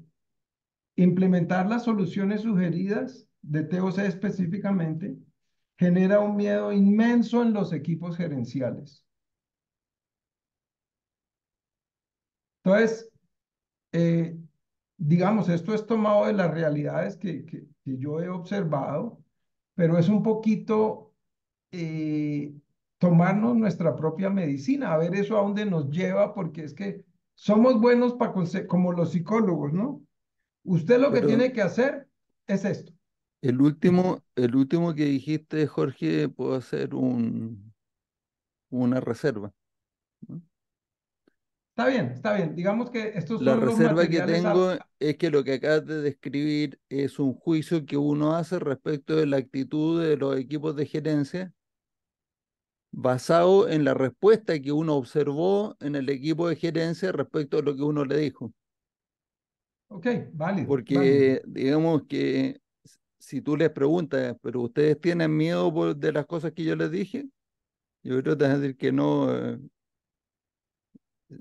implementar las soluciones sugeridas de TOC específicamente genera un miedo inmenso en los equipos gerenciales. Entonces, eh, digamos, esto es tomado de las realidades que, que, que yo he observado, pero es un poquito, eh, tomarnos nuestra propia medicina, a ver eso a dónde nos lleva, porque es que somos buenos para como los psicólogos, ¿no? Usted lo que tiene que hacer es esto. El último, el último que dijiste, Jorge, puedo hacer un, una reserva. Está bien, está bien. Digamos que estos La son los reserva que materiales tengo a- es que lo que acabas de describir es un juicio que uno hace respecto de la actitud de los equipos de gerencia basado en la respuesta que uno observó en el equipo de gerencia respecto a lo que uno le dijo. Ok, válido. Porque digamos que si tú les preguntas, pero ustedes tienen miedo por- de las cosas que yo les dije, yo creo que te van a decir que no, eh,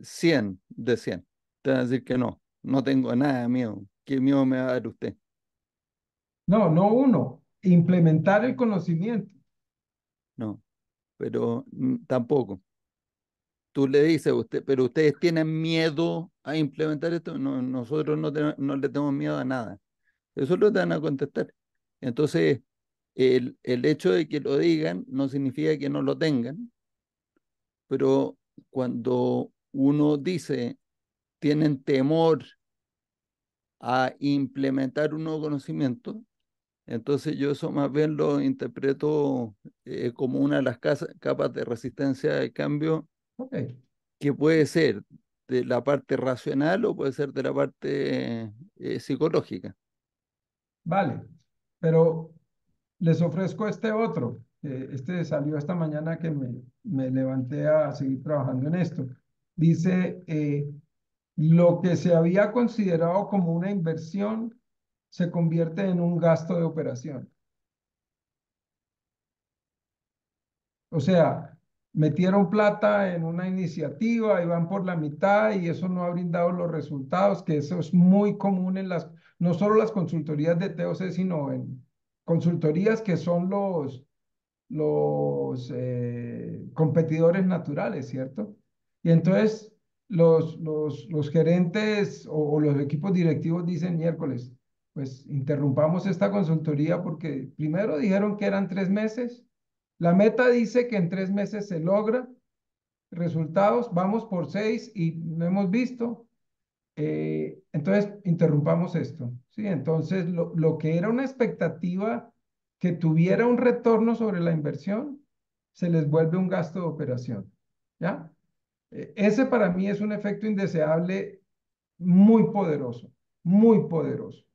100 de 100. Te van a decir que no, no tengo nada de miedo. ¿Qué miedo me va a dar usted? No, no uno, implementar el conocimiento. No, pero mm, tampoco. Tú le dices a usted, pero ustedes tienen miedo a implementar esto. No, nosotros no, te- no le tenemos miedo a nada. Eso lo te van a contestar. Entonces, el, el hecho de que lo digan no significa que no lo tengan, pero cuando uno dice, tienen temor a implementar un nuevo conocimiento, entonces yo eso más bien lo interpreto eh, como una de las capas de resistencia al cambio Ok, que puede ser de la parte racional o puede ser de la parte eh, psicológica. vale. Pero les ofrezco este otro. Este salió esta mañana que me, me levanté a seguir trabajando en esto. Dice, eh, lo que se había considerado como una inversión se convierte en un gasto de operación. O sea, metieron plata en una iniciativa y van por la mitad y eso no ha brindado los resultados, que eso es muy común en las, no solo las consultorías de TOC, sino en consultorías que son los, los eh, competidores naturales, ¿cierto? Y entonces los, los, los gerentes o, o los equipos directivos dicen miércoles, pues interrumpamos esta consultoría porque primero dijeron que eran tres meses. La meta dice que en tres meses se logra resultados, vamos por seis y no hemos visto. Eh, entonces, interrumpamos esto. ¿sí? Entonces, lo, lo que era una expectativa que tuviera un retorno sobre la inversión, se les vuelve un gasto de operación. ¿Ya? Eh, ese para mí es un efecto indeseable muy poderoso, muy poderoso.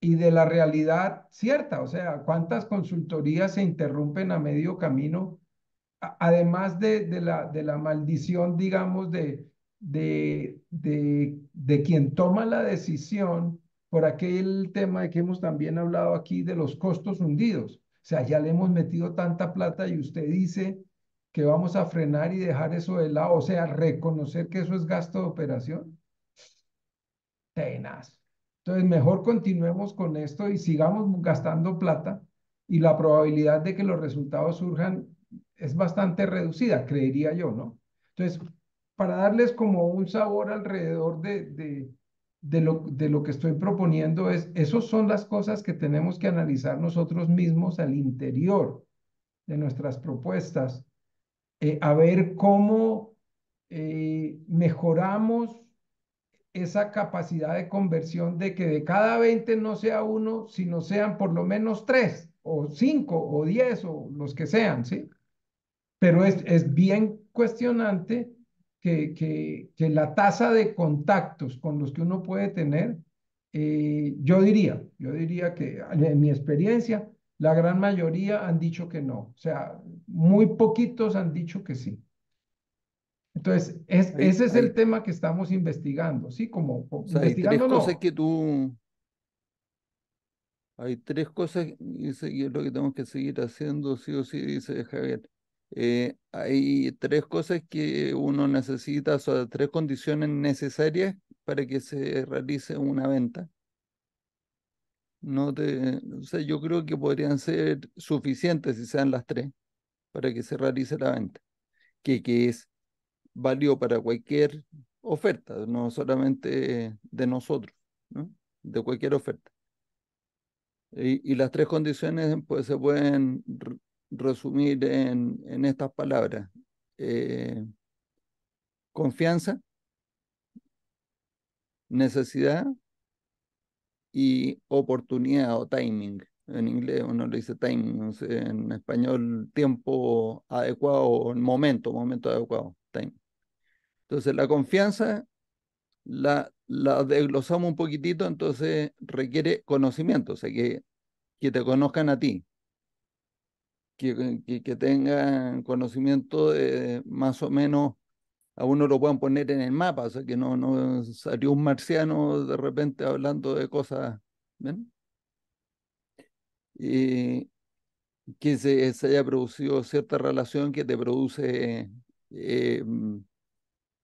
Y de la realidad cierta, o sea, cuántas consultorías se interrumpen a medio camino, además de, de la, de la maldición, digamos, de, de, de, de quien toma la decisión por aquel tema de que hemos también hablado aquí de los costos hundidos. O sea, ya le hemos metido tanta plata y usted dice que vamos a frenar y dejar eso de lado, o sea, reconocer que eso es gasto de operación. Tenaz. Entonces, mejor continuemos con esto y sigamos gastando plata y la probabilidad de que los resultados surjan es bastante reducida, creería yo, ¿no? Entonces, para darles como un sabor alrededor de, de, de lo, de lo que estoy proponiendo es, esas son las cosas que tenemos que analizar nosotros mismos al interior de nuestras propuestas, eh, a ver cómo eh, mejoramos esa capacidad de conversión de que de cada 20 no sea uno, sino sean por lo menos tres o cinco o diez o los que sean, ¿sí? Pero es, es bien cuestionante que, que, que la tasa de contactos con los que uno puede tener, eh, yo diría, yo diría que en mi experiencia, la gran mayoría han dicho que no. O sea, muy poquitos han dicho que sí. Entonces, es, ese es el tema que estamos investigando, ¿sí? Como, O sea, hay tres investigando cosas no. que tú... Hay tres cosas y eso es lo que tenemos que seguir haciendo, sí o sí, dice Javier. Eh, hay tres cosas que uno necesita, o sea, tres condiciones necesarias para que se realice una venta. No te, o sea, yo creo que podrían ser suficientes si sean las tres para que se realice la venta, que, que es válido para cualquier oferta, no solamente de nosotros, ¿no? De cualquier oferta. Y, y las tres condiciones pues, se pueden resumir en, en estas palabras. Eh, confianza, necesidad y oportunidad o timing. En inglés uno le dice timing, en español tiempo adecuado momento, momento adecuado, time. Entonces la confianza la, la desglosamos un poquitito, entonces requiere conocimiento, o sea, que, que te conozcan a ti, que, que, que tengan conocimiento de más o menos a uno lo puedan poner en el mapa, o sea, que no, no salió un marciano de repente hablando de cosas, ¿ven? Y que se, se haya producido cierta relación que te produce, eh,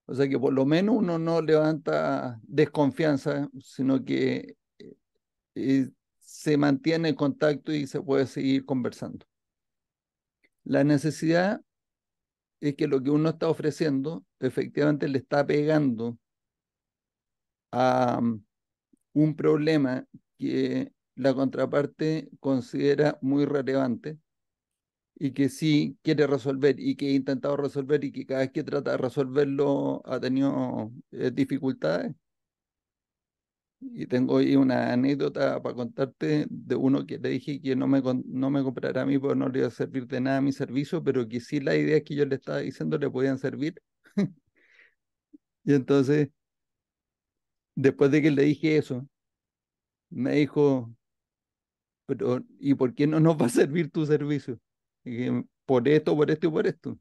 o sea, que por lo menos uno no levanta desconfianza, sino que eh, se mantiene en contacto y se puede seguir conversando. La necesidad es que lo que uno está ofreciendo efectivamente le está pegando a um, un problema que la contraparte considera muy relevante y que sí quiere resolver y que ha intentado resolver y que cada vez que trata de resolverlo ha tenido eh, dificultades. Y tengo ahí una anécdota para contarte de uno que le dije que no me, no me comprará a mí porque no le iba a servir de nada a mi servicio, pero que sí la idea que yo le estaba diciendo le podían servir. <laughs> y entonces, después de que le dije eso, me dijo, pero ¿y por qué no nos va a servir tu servicio? por esto, por esto y por esto.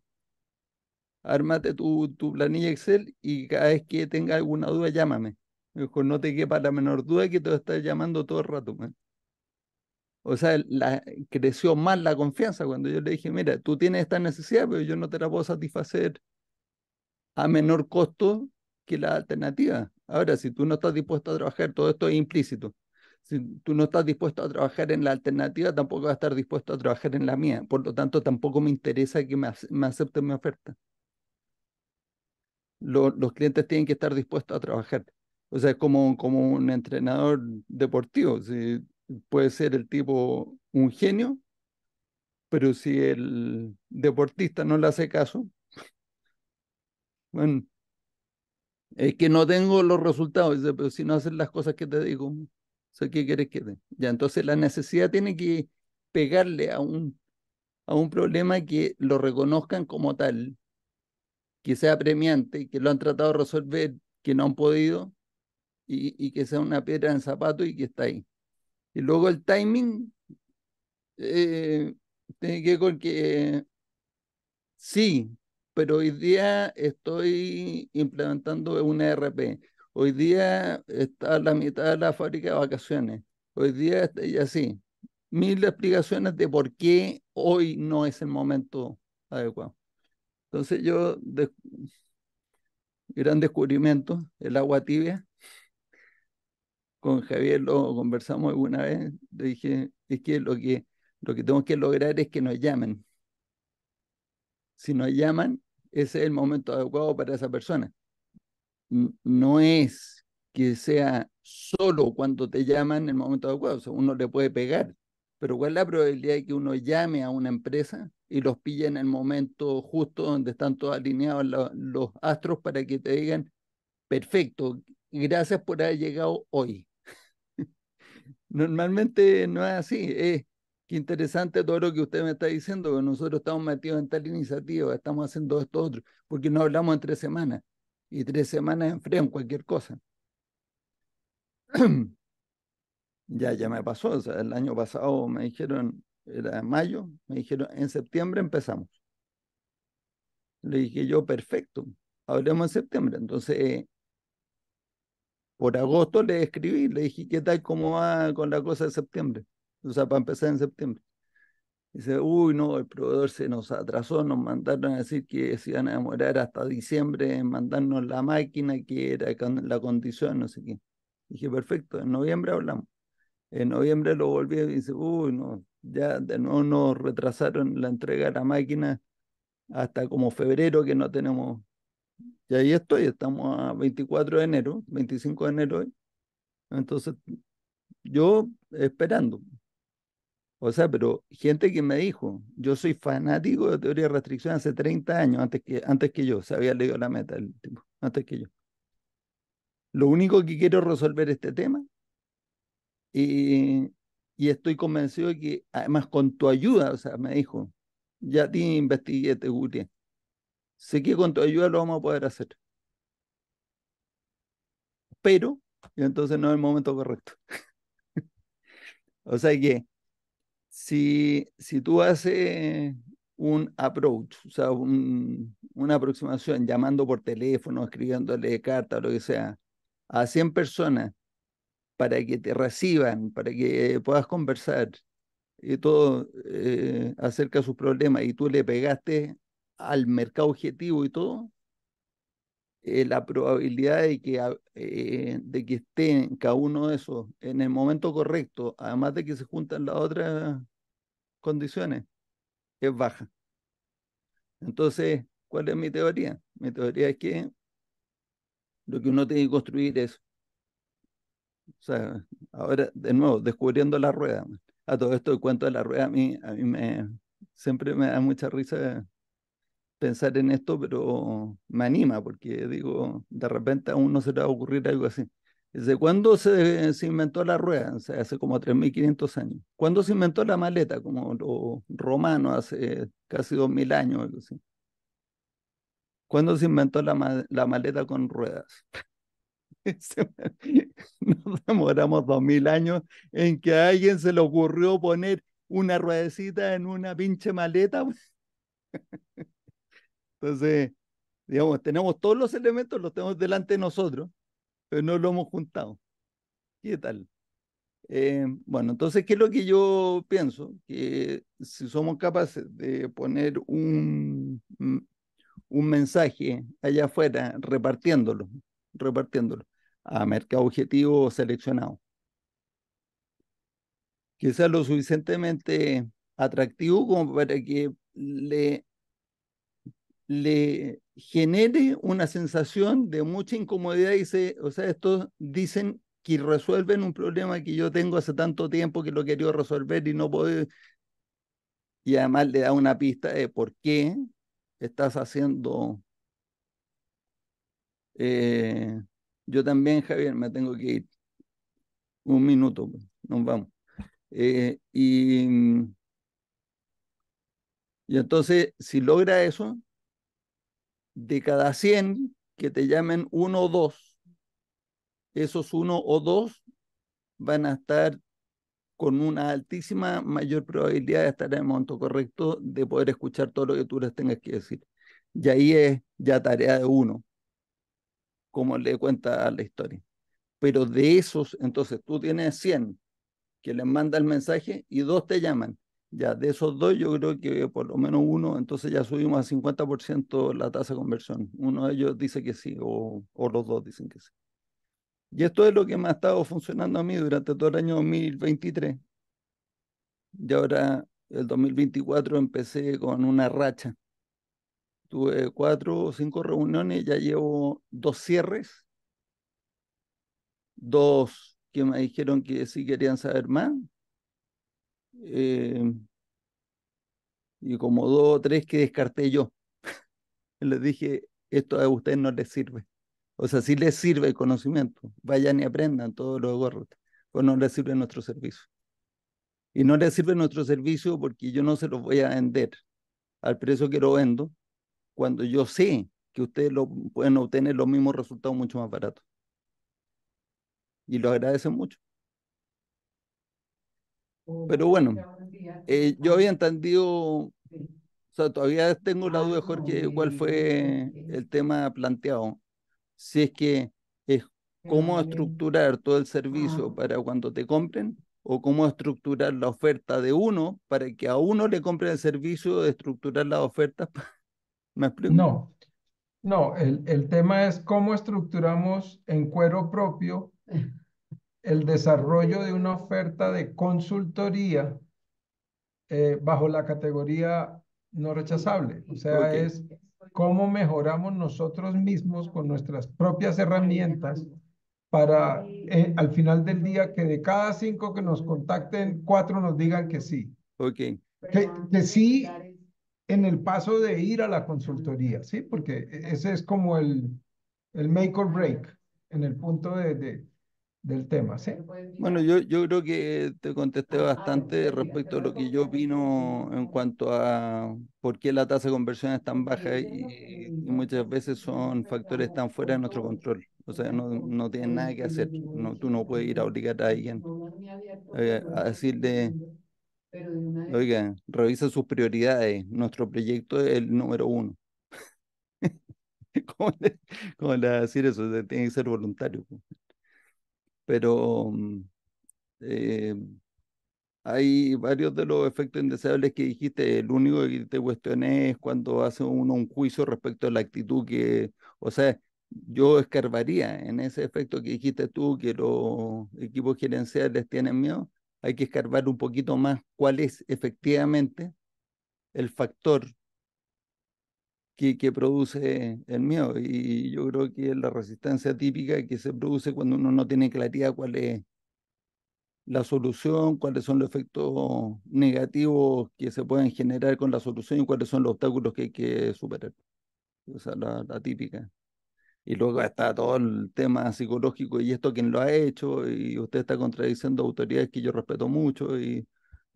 Ármate tu, tu planilla Excel y cada vez que tenga alguna duda, llámame. Mejor no te quepa la menor duda que te a estar llamando todo el rato. O sea, creció más la confianza cuando yo le dije, mira, tú tienes esta necesidad, pero yo no te la puedo satisfacer a menor costo que la alternativa. Ahora, si tú no estás dispuesto a trabajar, todo esto es implícito. Si tú no estás dispuesto a trabajar en la alternativa, tampoco vas a estar dispuesto a trabajar en la mía. Por lo tanto, tampoco me interesa que me, me acepten mi oferta. los clientes tienen que estar dispuestos a trabajar. O sea, es como, como un entrenador deportivo. Puede ser el tipo un genio, pero si el deportista no le hace caso, <laughs> bueno, es que no tengo los resultados, pero si no hacen las cosas que te digo, ¿qué quieres que te? Ya, entonces la necesidad tiene que pegarle a un, a un problema que lo reconozcan como tal, que sea premiante, que lo han tratado de resolver, que no han podido, y, que sea una piedra en zapato y que está ahí. Y luego el timing eh, tiene que con que sí, pero hoy día estoy implementando un ERP. Hoy día está la mitad de la fábrica de vacaciones. Hoy día está y así. Mil explicaciones de por qué hoy no es el momento adecuado. Entonces yo, gran descubrimiento, el agua tibia con Javier lo conversamos alguna vez, le dije, es que lo que, lo que tenemos que lograr es que nos llamen. Si nos llaman, ese es el momento adecuado para esa persona. No es que sea solo cuando te llaman el momento adecuado, o sea, uno le puede pegar, pero ¿cuál es la probabilidad de que uno llame a una empresa y los pille en el momento justo donde están todos alineados los astros para que te digan, perfecto, gracias por haber llegado hoy? Normalmente no es así. Que interesante todo lo que usted me está diciendo, que nosotros estamos metidos en tal iniciativa, estamos haciendo esto otro, porque no hablamos en tres semanas. Y tres semanas enfrían cualquier cosa. <clears throat> ya, ya me pasó. El año pasado me dijeron, era mayo, me dijeron, en septiembre empezamos. Le dije yo, perfecto, hablemos en septiembre. Entonces, por agosto le escribí, le dije, ¿qué tal cómo va con la cosa de septiembre? O sea, para empezar en septiembre. Dice, uy, no, el proveedor se nos atrasó, nos mandaron a decir que se iban a demorar hasta diciembre en mandarnos la máquina, que era la condición, no sé qué. Dije, perfecto, en noviembre hablamos. En noviembre lo volví y dice, uy, no, ya de nuevo nos retrasaron la entrega de la máquina hasta como febrero que no tenemos y ahí estoy, estamos a 24 de enero, 25 de enero. Entonces, yo esperando. O sea, pero gente que me dijo, yo soy fanático de teoría de restricción hace 30 años, antes que, antes que yo, se había leído la meta el tipo, antes que yo. Lo único que quiero es resolver este tema y, y estoy convencido de que, además, con tu ayuda, o sea, me dijo, ya te investigué, te googleé. Sé que con tu ayuda lo vamos a poder hacer. Pero, entonces no es el momento correcto. <laughs> o sea que, si, si tú haces un approach, o sea, un, una aproximación llamando por teléfono, escribiéndole carta lo que sea, a 100 personas para que te reciban, para que puedas conversar y todo eh, acerca de sus problemas y tú le pegaste al mercado objetivo y todo, eh, la probabilidad de que, eh, de que estén cada uno de esos en el momento correcto, además de que se juntan las otras condiciones, es baja. Entonces, ¿cuál es mi teoría? Mi teoría es que lo que uno tiene que construir es, o sea, ahora de nuevo, descubriendo la rueda. A todo esto el cuento de la rueda a mí, a mí me, siempre me da mucha risa pensar en esto, pero me anima porque digo, de repente a uno se le va a ocurrir algo así. ¿Desde cuándo se, se inventó la rueda? O sea, hace como 3.500 años. ¿Cuándo se inventó la maleta? Como los romanos, hace casi 2.000 años. Algo así. ¿Cuándo se inventó la, la maleta con ruedas? <laughs> <laughs> Nos demoramos dos mil años en que a alguien se le ocurrió poner una ruedecita en una pinche maleta. <laughs> Entonces, digamos, tenemos todos los elementos, los tenemos delante de nosotros, pero no lo hemos juntado. ¿Qué tal? Eh, bueno, entonces, ¿qué es lo que yo pienso? Que si somos capaces de poner un, un mensaje allá afuera, repartiéndolo, repartiéndolo a mercado objetivo seleccionado. Que sea lo suficientemente atractivo como para que le, le genere una sensación de mucha incomodidad y se, o sea, estos dicen que resuelven un problema que yo tengo hace tanto tiempo que lo quería resolver y no puedo. Y además le da una pista de por qué estás haciendo... Eh, yo también, Javier, me tengo que ir. Un minuto, pues, nos vamos. Eh, y, y entonces, si logra eso, de cada 100 que te llamen uno o dos, esos uno o dos van a estar con una altísima mayor probabilidad de estar en el momento correcto, de poder escuchar todo lo que tú les tengas que decir. Y ahí es ya tarea de uno, como le cuenta la historia. Pero de esos, entonces tú tienes 100 que les manda el mensaje y dos te llaman. Ya de esos dos, yo creo que por lo menos uno, entonces ya subimos a 50% la tasa de conversión. Uno de ellos dice que sí, o, o los dos dicen que sí. Y esto es lo que me ha estado funcionando a mí durante todo el año 2023. Y ahora, el 2024, empecé con una racha. Tuve cuatro o cinco reuniones, ya llevo dos cierres, dos que me dijeron que sí querían saber más, eh, y como dos o tres que descarté yo. <laughs> Les dije, esto a ustedes no les sirve. O sea, sí les sirve el conocimiento, vayan y aprendan todo lo gorros, pues no les sirve nuestro servicio. Y no les sirve nuestro servicio porque yo no se los voy a vender al precio que lo vendo, cuando yo sé que ustedes lo, pueden obtener los mismos resultados mucho más baratos. Y lo agradecen mucho. Pero bueno, eh, yo había entendido, o sea, todavía tengo la duda, Jorge, cuál fue el tema planteado. Si es que es cómo estructurar todo el servicio para cuando te compren o cómo estructurar la oferta de uno para que a uno le compren el servicio de estructurar las ofertas. <laughs> ¿Me explico? No, no, el, el tema es cómo estructuramos en cuero propio <laughs> el desarrollo de una oferta de consultoría eh, bajo la categoría no rechazable. O sea, es cómo mejoramos nosotros mismos con nuestras propias herramientas para eh, al final del día que de cada cinco que nos contacten, cuatro nos digan que sí. Ok. Que, que sí en el paso de ir a la consultoría, ¿sí? Porque ese es como el, el make or break en el punto de, de del tema, ¿sí? Bueno, yo, yo creo que te contesté bastante respecto a lo que yo opino en cuanto a por qué la tasa de conversión es tan baja y, y muchas veces son factores tan fuera de nuestro control. O sea, no, no tienen nada que hacer. No, tú no puedes ir a obligar a alguien eh, a decirle, oiga, revisa sus prioridades. Nuestro proyecto es el número uno. <laughs> ¿Cómo le, cómo le va a decir eso? tiene que ser voluntario. Pero mm, eh, hay varios de los efectos indeseables que dijiste. El único que te cuestioné es cuando hace uno un juicio respecto a la actitud que, o sea, yo escarbaría en ese efecto que dijiste tú, que los equipos gerenciales tienen miedo. Hay que escarbar un poquito más cuál es efectivamente el factor que, que, produce el miedo. Y yo creo que es la resistencia típica que se produce cuando uno no tiene claridad cuál es la solución, cuáles son los efectos negativos que se pueden generar con la solución y cuáles son los obstáculos que hay que superar. O sea, la, la típica. Y luego está todo el tema psicológico y esto quién lo ha hecho y usted está contradiciendo autoridades que yo respeto mucho y,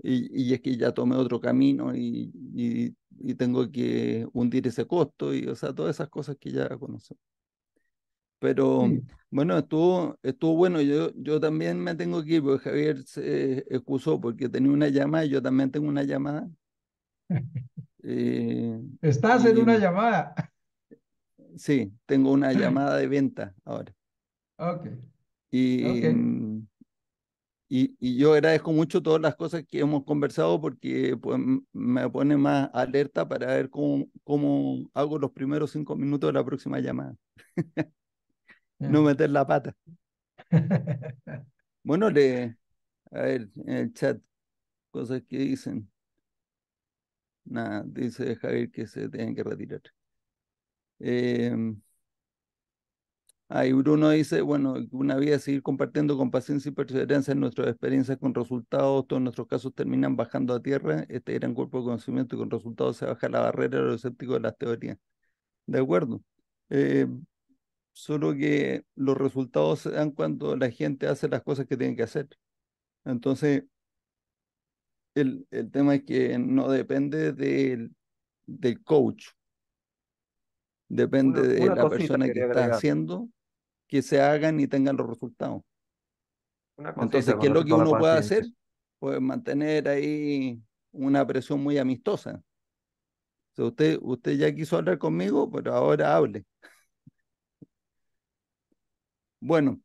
y, y es que ya tomé otro camino y, y, y, tengo que hundir ese costo y o sea, todas esas cosas que ya conocemos. Pero sí. bueno, estuvo, estuvo bueno, yo, yo también me tengo que ir porque Javier se excusó porque tenía una llamada y yo también tengo una llamada. <laughs> eh, Estás en una llamada. Sí, tengo una <clears throat> llamada de venta ahora. Ok. Y, okay. Y, y, yo agradezco mucho todas las cosas que hemos conversado porque pues, me pone más alerta para ver cómo, cómo hago los primeros cinco minutos de la próxima llamada. <laughs> no meter la pata. <laughs> bueno, le, a ver, en el chat, cosas que dicen. Nada, dice Javier que se tienen que retirar. Eh, ahí Bruno dice, bueno, una vida seguir compartiendo con paciencia y perseverancia en nuestras experiencias con resultados, todos nuestros casos terminan bajando a tierra, este gran cuerpo de conocimiento y con resultados se baja la barrera de los escépticos de las teorías. De acuerdo. Eh, solo que los resultados se dan cuando la gente hace las cosas que tiene que hacer. Entonces, el, el tema es que no depende del, del coach, Depende una, de la persona que, que está agregar. haciendo que se hagan y tengan los resultados. Entonces, ¿qué es lo que uno puede hacer? Pues mantener ahí una presión muy amistosa. O sea, usted, usted ya quiso hablar conmigo, pero ahora hable. Bueno.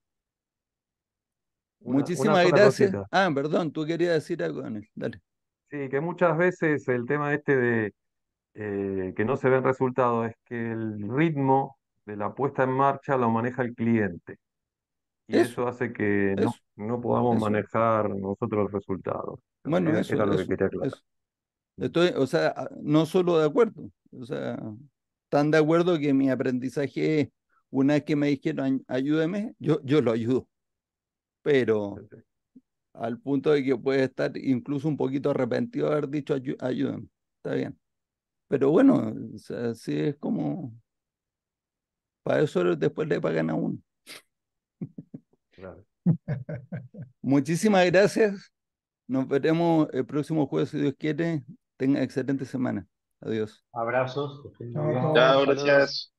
Una, Muchísimas gracias. Cosita. Ah, perdón, tú querías decir algo, Daniel. Dale. Sí, que muchas veces el tema este de eh, que no se ven resultados es que el ritmo de la puesta en marcha lo maneja el cliente. Y eso, eso hace que eso, no, no, podamos eso. manejar nosotros los resultados. Bueno, era, eso, era lo que quería aclarar. Estoy, o sea, no solo de acuerdo, o sea, tan de acuerdo que mi aprendizaje es, una vez que me dijeron ayúdeme, yo, yo lo ayudo. Pero al punto de que puede estar incluso un poquito arrepentido de haber dicho ayúdame. Está bien. Pero bueno, o sea, así es como, para eso después le pagan a uno. Claro. <laughs> Muchísimas gracias. Nos veremos el próximo jueves, si Dios quiere. Tenga excelente semana. Adiós. Abrazos. Chao, gracias.